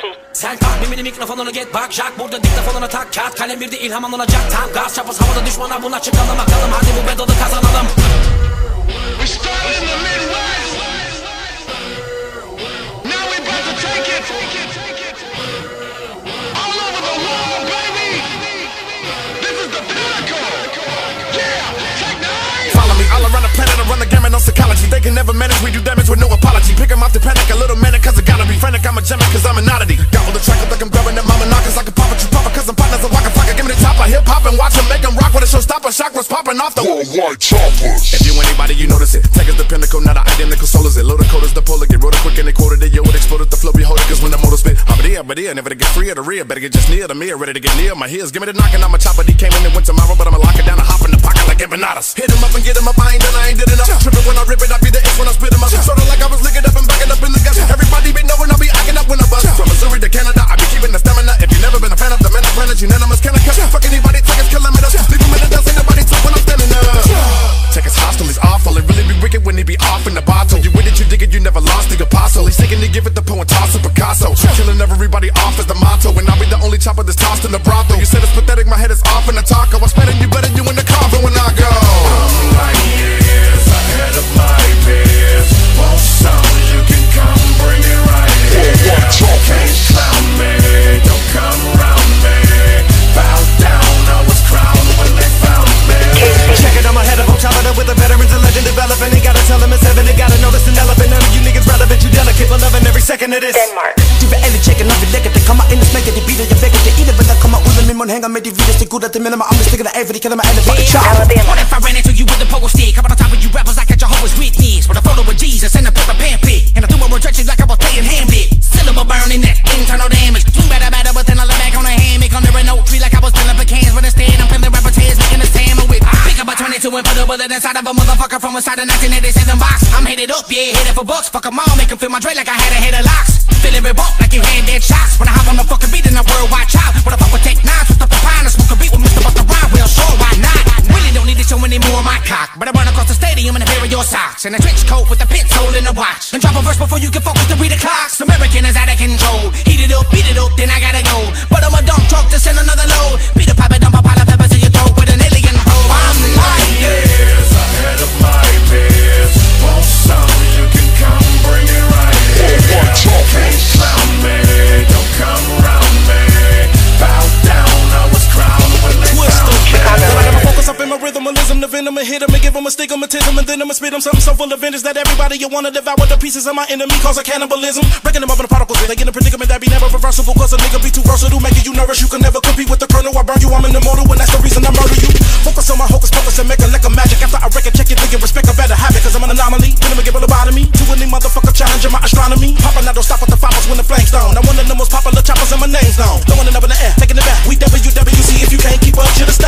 Turkey. Sen kalk mimini mikrofonunu get bak Jack burada diktafonuna tak kağıt kalem bir de ilham alınacak Tam gaz çapız havada düşmana buna çıkalım bakalım Hadi bu bedalı kazanalım We started in the Midwest. Now we about to take it. All over the world, baby. This is the pinnacle. Yeah, take nine. Follow me all around the planet, I run the gamut on psychology. They can never manage, we do damage with no showstopper. Chakras popping off the Worldwide choppers. If you anybody, you notice it. Take us the pinnacle, not an identical soul is it. Load the coders, the polar, get rolled quick and they quoted it. Yo, it exploded, the flow behold it, cause when the motor spit, I'm there, but there, never to get free of the rear. Better get just near the mirror, ready to get near my heels. Give me the knocking, and I'm a chopper, he came in and went tomorrow, but I'ma lock it down and hop in the pocket like empanadas. Hit him up and get him up, I ain't done, I ain't did enough. Tripping when I rip it, I be the X when I spit him up. Sorta like I was licking chopper that's tossed in the brothel. You said it's pathetic, my head is off in the taco. I'm spending you better, you in the coffin when I go. I'm like years ahead of my peers. Want some, you can come bring it right here. Can't clown me, don't come round me. Bow down, I was crowned when they found me. Check it, I'm ahead of them, chopping up with the veterans and legend developing. Ain't gotta tell them it's heaven, they gotta know this an elephant. None of you niggas relevant, you delicate, but loving every second of this. Denmark. Kommer ud af min mund, hænger med de vildeste gutter Det minder mig om, det stikker der af, for kalder mig alle fucking chop What if I ran into you with a pogo stick? Up on the top of you rappers like a Jehovah's Witness With a photo of Jesus and a paper pamphlet. And I threw a rejection like I was and put a bullet inside of a motherfucker From inside a 1987 box. I'm headed up, yeah, headed for bucks Fuck 'em all, make 'em feel my Dre like I had a head of locks. Feeling revoked like you had dead shots. When I hop on the fucking beat and I worldwide chop. When I fuck with Tech N9ne, twist up the pine? And smoke a beat with Mr. Busta Rhyme. Well, sure, why not? Really don't need to show any more of my cock. But I run across the stadium in a pair of your socks. And a trench coat with a pit hole in the watch. And drop a verse before you can focus to read the clocks venom and hit 'em and give 'em a stigmatism, and then I'ma spit 'em something so full of vengeance that everybody you wanna devour the pieces of my enemy cause a cannibalism. Breaking them up in the particles, they get in a predicament that be never reversible cause a nigga be too versatile, making you nervous. You can never compete with the colonel. I burn you, I'm in the mortal, and that's the reason I murder you. Focus on my hocus pocus and make a lick of magic. After I wreck it, check it, think respect, I better have it cause I'm an anomaly. Then I'ma give a lobotomy to any motherfucker challenging my astronomy. Popping, I don't stop with the fires when the flames down. I'm one of the most popular choppers and my name's known. Throwing it up in the air, taking it back. We WWC if you can't keep up, should've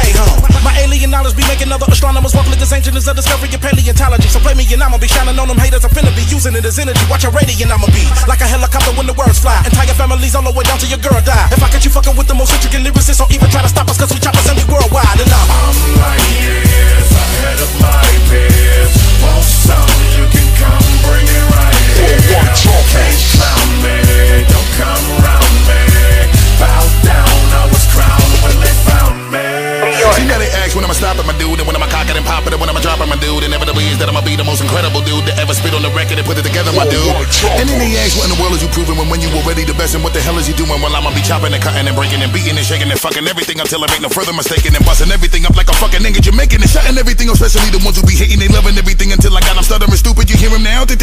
energy. Watch your radiant, I'ma be like a helicopter when the words fly. Entire families all the way down to your girl die. If I catch you fucking with the most intricate lyricists, don't even try to stop ask when I'ma stop at my dude, and when I'ma cock it and pop it, and when I'ma drop it, my dude. Inevitably is that I'ma be the most incredible dude to ever spit on the record and put it together, my dude. And then they ask what in the world is you proving when when you already the best, and what the hell is you doing? Well, I'ma be chopping and cutting and breaking and beating and shaking and fucking everything until I make no further mistaking and busting everything up like a fucking nigga Jamaican and shutting everything especially the ones who be hating, they loving everything until I got them stuttering stupid. You hear him now? Do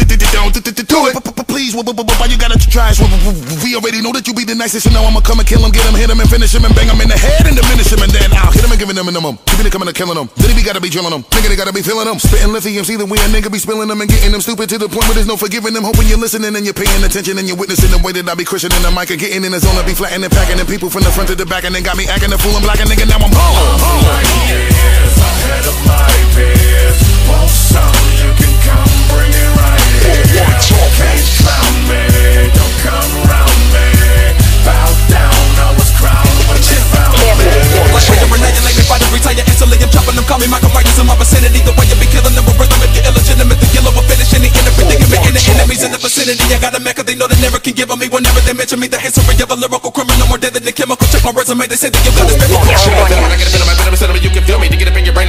it. Why you gotta try? We already know that you be the nicest, so now I'ma come and kill him, get him, hit him, and finish him, and bang him in the head and diminish him, and then I'll hit him and giving him a minimum. Keeping it coming and killing him. Then he be gotta be drilling him. Nigga, they gotta be feeling him. Spitting lithium, see the way a nigga be spilling them and getting them stupid to the point where there's no forgiving them. Hoping you're listening and you're paying attention and you're witnessing the way that I be cushioning the mic and getting in the zone. I be flattening and packing and people from the front to the back and then got me acting a fool. And nigga, now I'm home. I'm years ahead of my peers. Want some, you can come bring it right here. Call me Michael Myers in my vicinity. The way you be killing them with rhythm, if you're illegitimate, the killer will finish any inner predicament. In the enemies in the vicinity. I got a mecca, they know they never can give on me. Whenever they mention me, the history of a lyrical criminal more deadly than chemical. Check my resume, they say that you got a spit. When I get a feeling, my venom you can feel me. To get up in your brain